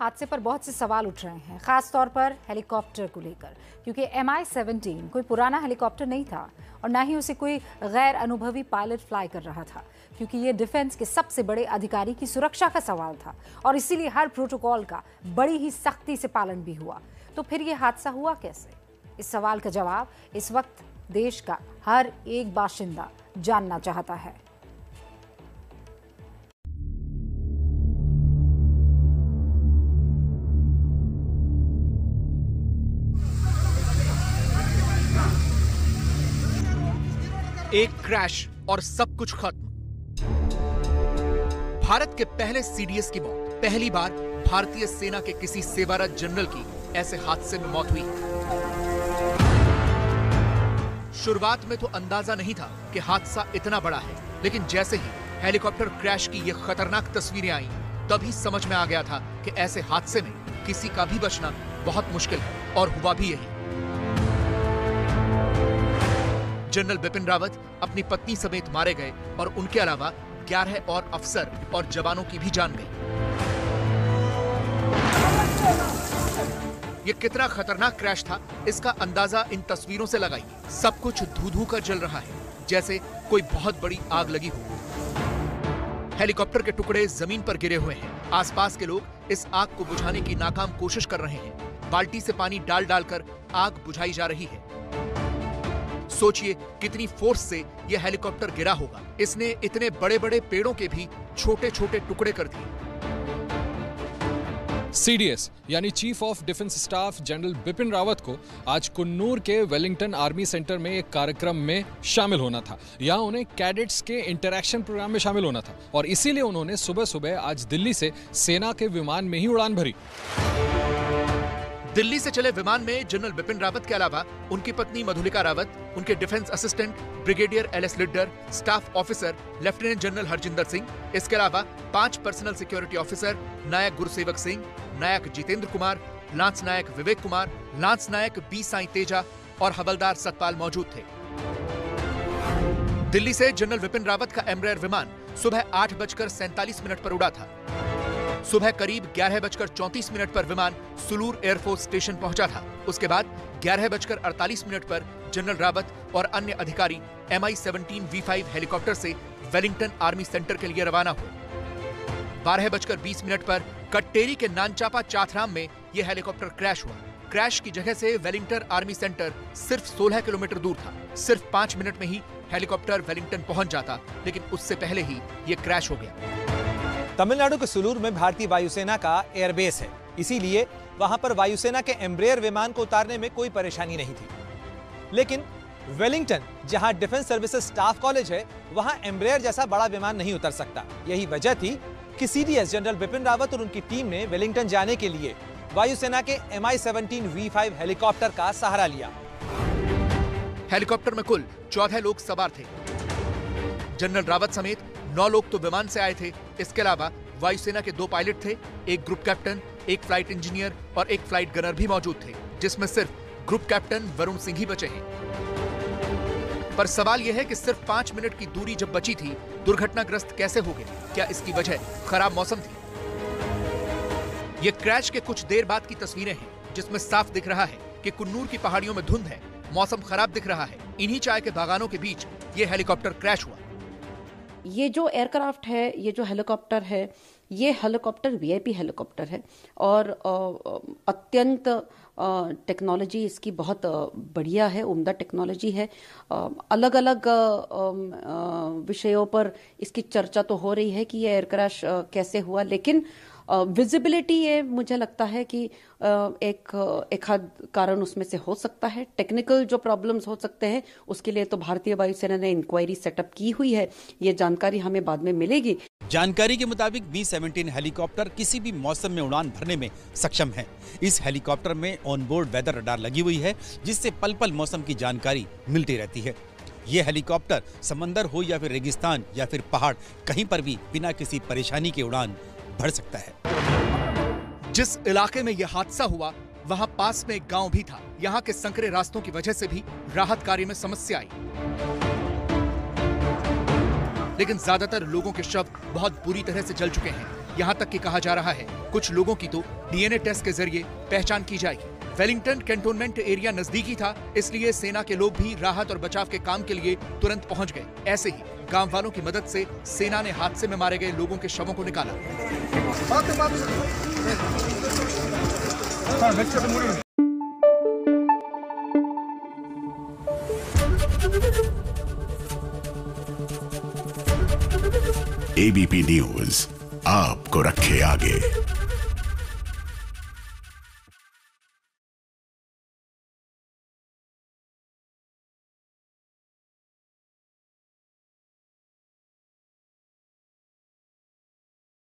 हादसे पर बहुत से सवाल उठ रहे हैं खास तौर पर हेलीकॉप्टर को लेकर। क्योंकि एम आई सेवनटीन कोई पुराना हेलीकॉप्टर नहीं था और ना ही उसे कोई गैर अनुभवी पायलट फ्लाई कर रहा था, क्योंकि ये डिफेंस के सबसे बड़े अधिकारी की सुरक्षा का सवाल था और इसीलिए हर प्रोटोकॉल का बड़ी ही सख्ती से पालन भी हुआ। तो फिर ये हादसा हुआ कैसे? इस सवाल का जवाब इस वक्त देश का हर एक बाशिंदा जानना चाहता है। एक क्रैश और सब कुछ खत्म। भारत के पहले सीडीएस की मौत। पहली बार भारतीय सेना के किसी सेवारत जनरल की ऐसे हादसे में मौत हुई। शुरुआत में तो अंदाज़ा नहीं था कि हादसा इतना बड़ा है, लेकिन जैसे ही हेलीकॉप्टर क्रैश की ये खतरनाक तस्वीरें आई, तभी समझ में आ गया था कि ऐसे हादसे में किसी का भी बचना बहुत मुश्किल है और हुआ भी यही। जनरल बिपिन रावत अपनी पत्नी समेत मारे गए और उनके अलावा ग्यारह और अफसर और जवानों की भी जान गई। ये कितना खतरनाक क्रैश था, इसका अंदाज़ा इन तस्वीरों से लगाइए। सब कुछ धू धू कर जल रहा है, जैसे कोई बहुत बड़ी आग लगी हो। हेलीकॉप्टर के टुकड़े ज़मीन पर गिरे हुए हैं। आसपास के लोग इस आग को बुझाने की नाकाम कोशिश कर रहे हैं। बाल्टी से पानी डाल डालकर आग बुझाई जा रही है। सोचिए कितनी फोर्स से यह हेलीकॉप्टर गिरा होगा। इसने इतने बड़े बड़े पेड़ों के भी छोटे छोटे टुकड़े कर दिए। सीडीएस यानी chief of defence staff general Bipin Rawat को आज कुन्नूर के वेलिंगटन आर्मी सेंटर में एक कार्यक्रम में शामिल होना था। यहाँ उन्हें कैडेट्स के इंटरैक्शन प्रोग्राम में शामिल होना था और इसीलिए उन्होंने सुबह सुबह आज दिल्ली से सेना के विमान में ही उड़ान भरी। दिल्ली से चले विमान में जनरल बिपिन रावत के अलावा उनकी पत्नी मधुलिका रावत, उनके defence assistant brigadier L S Lidder, staff officer lieutenant general Harjinder Singh, इसके अलावा पाँच personal security officer Naik Gurusewak Singh, Naik Jitendra Kumar, lance Naik Vivek Kumar, lance Naik B Sai Teja और हवलदार सतपाल मौजूद थे। दिल्ली से जनरल विपिन रावत का एमरेयर विमान सुबह आठ बजकर सैंतालीस मिनट पर उड़ा था। सुबह करीब ग्यारह बजकर चौंतीस मिनट पर विमान सुलूर एयरफोर्स स्टेशन पहुँचा था। उसके बाद ग्यारह बजकर अड़तालीस मिनट पर जनरल रावत और अन्य अधिकारी M I seventeen V five helicopter से वेलिंगटन आर्मी सेंटर के लिए रवाना हुए। बारह बजकर बीस मिनट पर कट्टेरी के नानचापा चाथराम में यह हेलीकॉप्टर क्रैश हुआ। क्रैश की जगह से वेलिंगटन आर्मी सेंटर सिर्फ़ 16 किलोमीटर दूर था। सिर्फ़ पाँच मिनट में ही हेलीकॉप्टर वेलिंगटन पहुँच जाता, लेकिन उससे पहले ही यह क्रैश हो गया। तमिलनाडु के सुलूर में भारतीय वायुसेना का एयरबेस है। इसीलिए वहाँ पर वायुसेना के एम्ब्रेयर विमान को उतारने में कोई परेशानी नहीं थी। लेकिन वेलिंगटन, जहाँ डिफेंस सर्विसेज़ स्टाफ कॉलेज है, वहाँ एम्ब्रेयर जैसा बड़ा विमान नहीं उतर सकता। यही वजह थी कि सीडीएस जनरल बिपिन रावत और उनकी टीम ने वेलिंगटन जाने के लिए वायुसेना के M I seventeen V five helicopter का सहारा लिया। हेलीकॉप्टर में कुल चौदह लोग सवार थे। जनरल रावत समेत नौ लोग तो विमान से आए थे। इसके अलावा वायुसेना के दो पायलट थे, एक ग्रुप कैप्टन, एक फ़्लाइट इंजीनियर और एक फ़्लाइट गनर भी मौजूद थे, जिसमें सिर्फ़ ग्रुप कैप्टन वरुण सिंह ही बचे हैं। पर सवाल यह है कि सिर्फ़ पाँच मिनट की दूरी जब बची थी, दुर्घटनाग्रस्त कैसे हो गए क्या इसकी वजह खराब मौसम थी? ये क्रैश के कुछ देर बाद की तस्वीरें हैं, जिसमें साफ़ दिख रहा है कि कुन्नूर की पहाड़ियों में धुंध है, मौसम खराब दिख रहा है। इन्हीं चाय के बागानों के बीच ये हेलीकॉप्टर क्रैश हुआ। ये जो एयरक्राफ्ट है, ये जो हेलीकॉप्टर है, ये हेलीकॉप्टर, वीआईपी हेलीकॉप्टर है। और अत्यंत टेक्नोलॉजी इसकी बहुत बढ़िया है, उम्दा टेक्नोलॉजी है। अलग अलग विषयों पर इसकी चर्चा तो हो रही है कि ये एयरक्रैश कैसे हुआ, लेकिन विजिबिलिटी ये मुझे लगता है कि एक एक हद कारण उसमें से हो सकता है। टेक्निकल जो प्रॉब्लम्स हो सकते हैं, उसके लिए तो भारतीय वायुसेना ने इंक्वायरी सेटअप की हुई है। ये जानकारी हमें बाद में मिलेगी। जानकारी के मुताबिक बी सेवनटीन हेलीकॉप्टर किसी भी मौसम में उड़ान भरने में सक्षम है। इस हेलीकॉप्टर में ऑनबोर्ड वेदर रडार लगी हुई है, जिससे पल पल मौसम की जानकारी मिलती रहती है। ये हेलीकॉप्टर समंदर हो या फिर रेगिस्तान या फिर पहाड़, कहीं पर भी बिना किसी परेशानी के उड़ान भर सकता है। जिस इलाके में यह हादसा हुआ, वहाँ पास में एक गाँव भी था। यहाँ के संकरे रास्तों की वजह से भी राहत कार्य में समस्या आई। लेकिन ज़्यादातर लोगों के शव बहुत बुरी तरह से जल चुके हैं। यहाँ तक कि कहा जा रहा है, कुछ लोगों की तो डीएनए टेस्ट के ज़रिए पहचान की जाएगी। वेलिंगटन कैंटोनमेंट एरिया नजदीकी था, इसलिए सेना के लोग भी राहत और बचाव के काम के लिए तुरंत पहुँच गए। ऐसे ही गाँव वालों की मदद से सेना ने हादसे में मारे गए लोगों के शवों को निकाला। एबीपी न्यूज़, आपको रखे आगे।